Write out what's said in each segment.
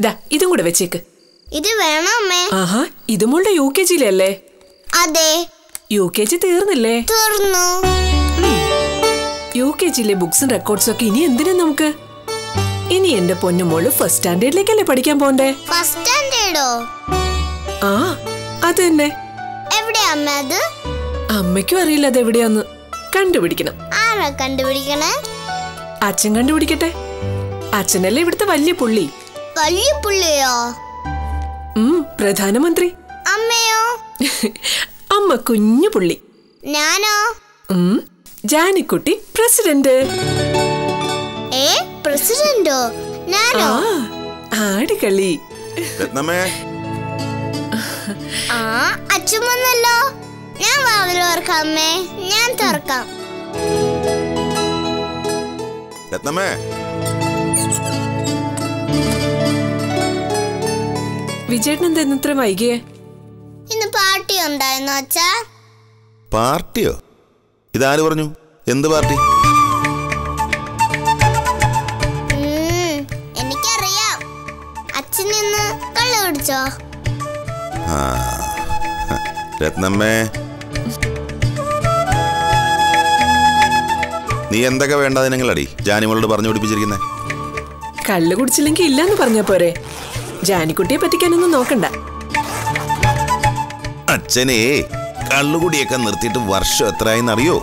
ദാ ഇതും കൂടെ വെച്ചേക്ക്. ഇത് വേണോ അമ്മേ? ആഹാ ഇത് മോളുടെ യു കെ ജിയിലല്ലേ? അതെ. യു കെ ജി തീർന്നില്ലേ? തീർന്നു. യു കെ ജിയിലെ ബുക്സും റെക്കോർഡ്സും ഒക്കെ ഇനി എന്തിനാ നമുക്ക്? ഇനി എന്റെ പൊന്നുമോൾ ഫസ്റ്റ് സ്റ്റാൻഡേർഡിലേക്കല്ലേ പഠിക്കാൻ പോണ്ടേ? ഫസ്റ്റ് സ്റ്റാൻഡേർഡോ ആ അത് തന്നെ അത്? അമ്മയ്ക്കും അറിയില്ല അത് എവിടെയാന്ന് കണ്ടുപിടിക്കണം. ആരാ കണ്ടുപിടിക്കണേ? അച്ഛൻ കണ്ടുപിടിക്കട്ടെ. അച്ഛനല്ലേ ഇവിടുത്തെ വലിയ പുള്ളി. വലിയ പുള്ളിയോ? ഉം പ്രധാനമന്ത്രി. അമ്മയോ? അമ്മ കുഞ്ഞു പുള്ളി. ഞാനോ? ഉം ജാനിക്കുട്ടി പ്രസിഡന്റ്. ഏ പ്രസിഡന്റോ? ഞാനോ? ആടികളി ആ അച്ഛൻ വന്നല്ലോ. ഞാൻ വാതിൽ ഓർക്കാം അമ്മേ. ഞാൻ തുറക്കാം. രത്നമ്മേ. വിജയേട്ടൻ എന്താ ഇന്ന് ഇത്ര വൈകിയേ? ഇന്ന് പാർട്ടി ഉണ്ടായിരുന്നു അച്ഛാ. പാർട്ടിയോ? ഇതാര് പറഞ്ഞു? എന്ത് പാർട്ടി? എനിക്കറിയാം. അച്ഛൻ ഇന്ന് കള്ളു കുടിച്ചോ? രത്നമ്മേ. നീ എന്തൊക്കെ വേണ്ടതിനങ്ങളടി ജാനിമോളോട് പറഞ്ഞു പിടിപ്പിച്ചിരിക്കുന്നേ. കള്ളു കുടിച്ചില്ലെങ്കിൽ ഇല്ലെന്ന് പറഞ്ഞ പോരെ. ജാനിക്കുട്ടിയെ പറ്റിക്കാനൊന്നും നോക്കണ്ട. അച്ഛനെ കള്ളുകുടിയൊക്കെ നിർത്തിയിട്ട് വർഷം എത്ര അറിയോ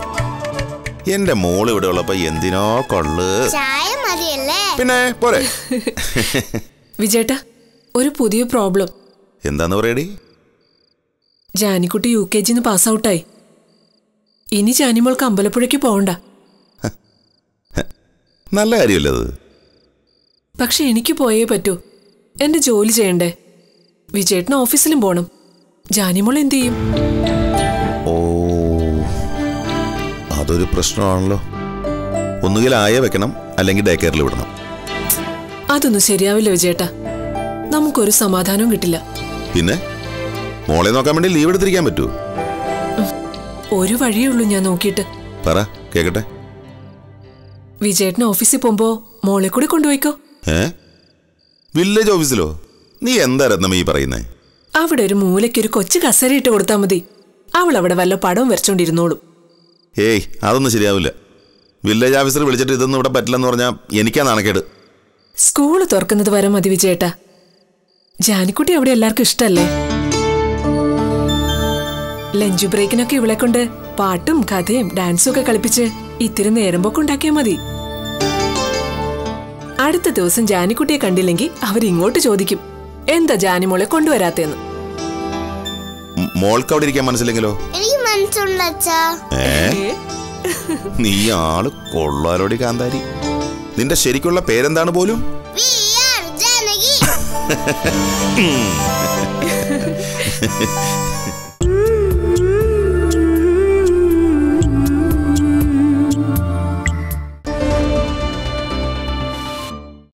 എന്റെ മോൾ ഇവിടെ ഉള്ളപ്പോ എന്തിനോ കൊള്ളു? ചായ മതിയല്ലേ? പിന്നെ പോരെ. വിജേട്ട ഒരു പുതിയ പ്രോബ്ലം. എന്താന്ന് പറയടി? ജാനിക്കുട്ടി യു കെ ജിന്ന് പാസ് ഔട്ടായി ഇനി ജാനിമോൾക്ക് അമ്പലപ്പുഴയ്ക്ക് പോകണ്ട നല്ല കാര്യമല്ലേ അത്? പക്ഷെ എനിക്ക് പോയേ പറ്റൂ. എന്റെ ജോലി ചെയ്യണ്ടേ? വിജയേട്ടന് ഓഫീസിലും പോണം. ജാനിമോൾ എന്തു ചെയ്യും? ഓ അതൊരു പ്രശ്നമാണല്ലോ. ഒന്നുകിൽ ആയ വെക്കണം അല്ലെങ്കിൽ ഡേ കെയറിൽ വിടണം. അതൊന്നും ശരിയാവില്ല വിജയേട്ട. നമുക്കൊരു സമാധാനവും കിട്ടില്ല. പിന്നെ? മോളെ നോക്കാൻ വേണ്ടി ലീവ് എടുത്തിരിക്കാൻ പറ്റുമോ ഒരു വഴിയേ ഉള്ളൂ ഞാൻ നോക്കിയിട്ട്. പറ കേക്കട്ടെ? വിജയേട്ടന് ഓഫീസിൽ പോകുമ്പോ മോളെ കൂടെ കൊണ്ടുപോയിക്കോ. ഏ? വില്ലേജ് ഓഫീസിലോ നീ എന്താ രത്നം ഈ പറയുന്നേ? അവിടെ ഒരു മൂലയ്ക്ക് ഒരു കൊച്ചു കസേര ഇട്ട് കൊടുത്താൽ മതി. അവൾ അവിടെ വല്ല പടവും വരച്ചോണ്ടിരുന്നോളും. ഏയ് അതൊന്നും ശരിയാവില്ല. വില്ലേജ് ഓഫീസർ വിളിച്ചിട്ട് ഇതൊന്നും ഇവിടെ പറ്റില്ലെന്ന് പറഞ്ഞാൽ എനിക്കാ നാണക്കേട്. സ്കൂൾ തുറക്കുന്നത് വരെ മതി വിജയേട്ടാ. ജാനിക്കുട്ടി അവിടെ എല്ലാവർക്കും ഇഷ്ടമല്ലേ ലഞ്ച് ബ്രേക്കിനൊക്കെ ഇവളെ കൊണ്ട് പാട്ടും കഥയും ഡാൻസും ഒക്കെ കളിപ്പിച്ച് ഇത്തിരി നേരം ഉണ്ടാക്കിയാൽ മതി. അടുത്ത ദിവസം ജാനിക്കുട്ടിയെ കണ്ടില്ലെങ്കിൽ അവരിങ്ങോട്ട് ചോദിക്കും. എന്താ ജാനിമോളെ കൊണ്ടുവരാത്തേന്ന്? മ്- മോൾക്ക് അവിടെ ഇരിക്കാൻ മനസ്സിലെങ്കിലോ എനിക്ക് മനസ്സുണ്ട് അച്ഛാ. നീ ആൾ കൊള്ളാലോടി കാന്താരി. നിന്റെ ശരിക്കുള്ള പേരെന്താണ് പോലും? ജാനകി.